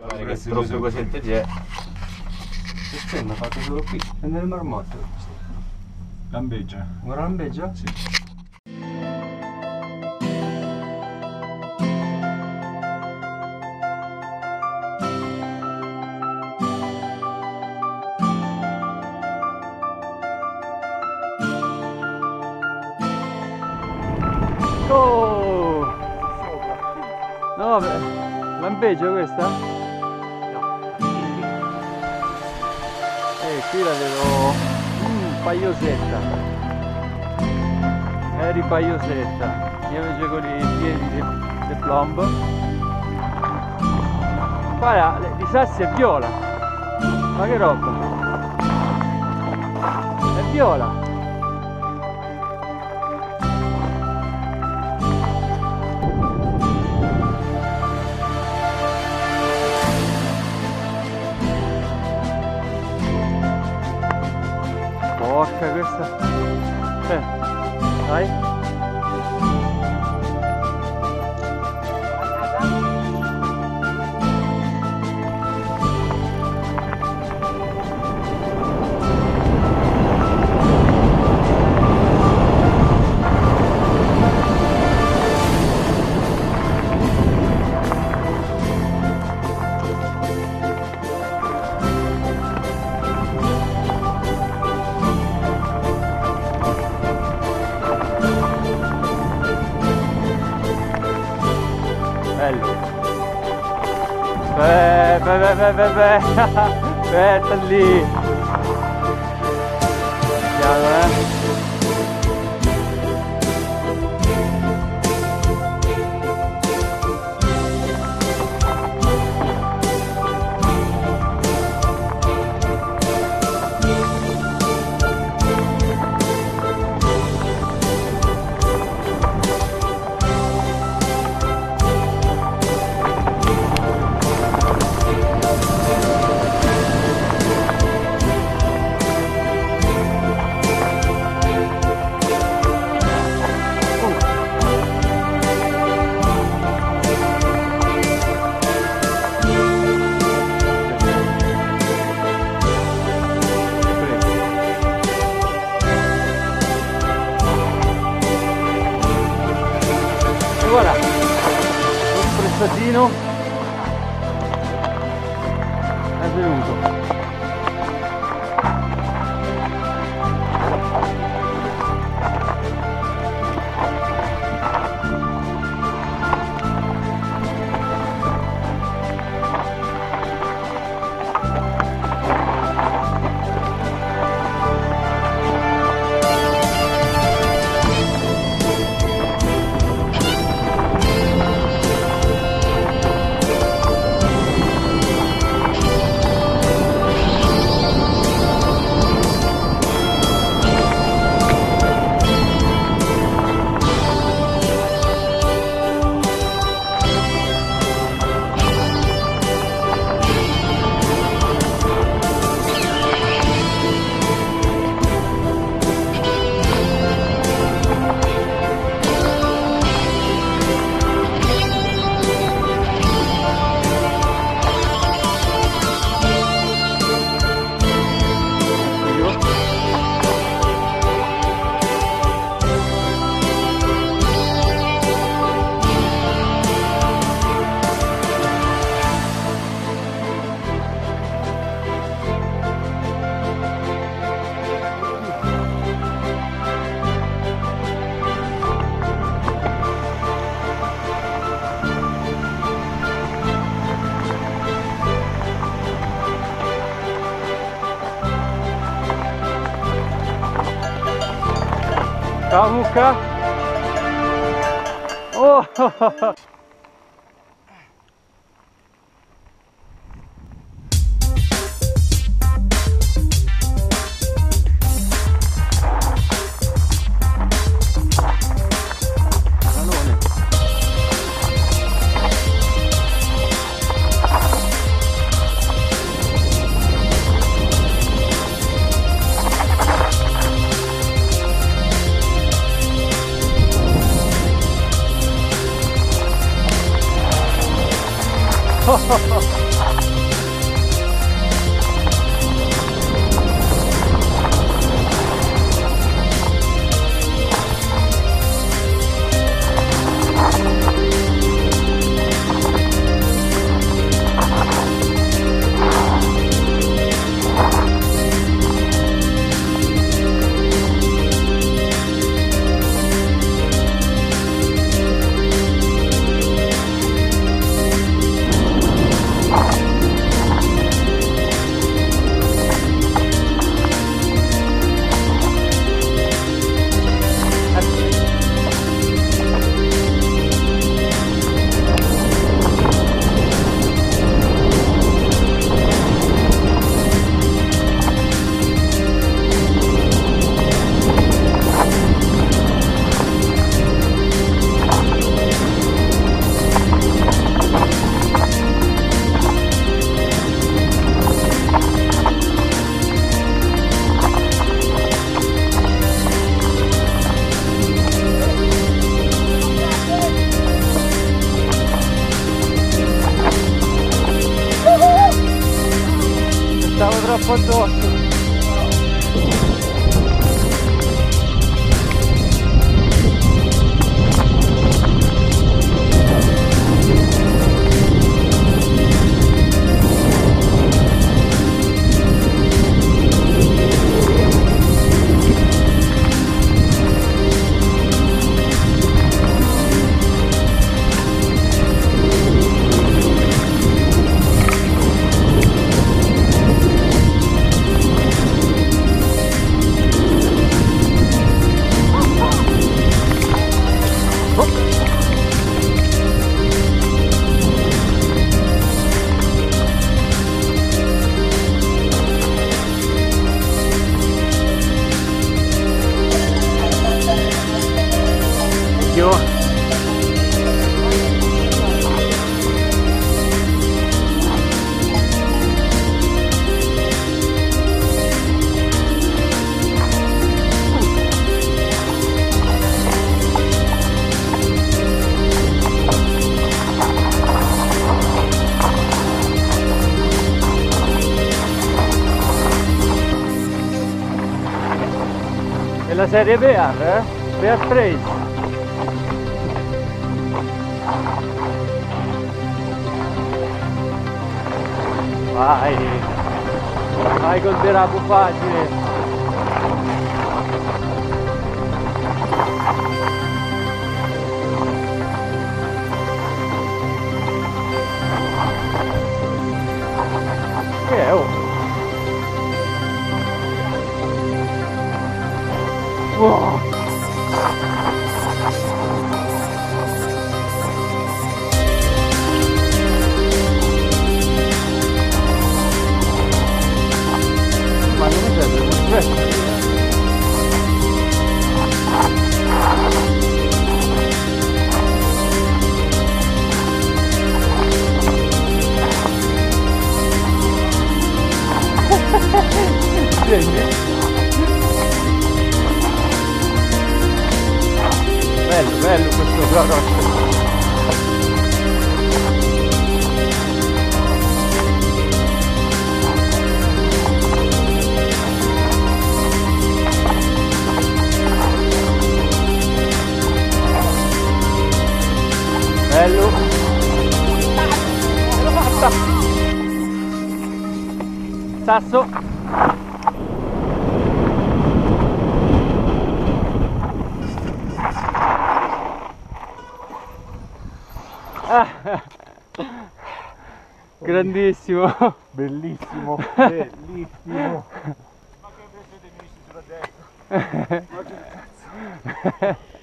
Pare che troppe cosette c'è. Che stenno fatto solo qui, è nel marmotto. Lampeggia. Un rambeggio? Sì. Oh! No, beh, lampeggio questa? Qui la vedo mm, paiosetta. Eri paiosetta. Io invece con i piedi di, di plomb. Guarda, di sassi è viola. Ma che roba? È viola. Beh, beh, beh, beh, beh, beh. Aspetta voilà, un prestatino è venuto. Samuca. Oh! foto. Série BR, ah, né? BA3. Vai. Vai, Gonderabu, vai. Senti? Bello, bello questo Garrosh. Bello. Sasso. Grandissimo. Bellissimo, bellissimo. Ma che invece dei miei sulla destra. Ma che cazzo.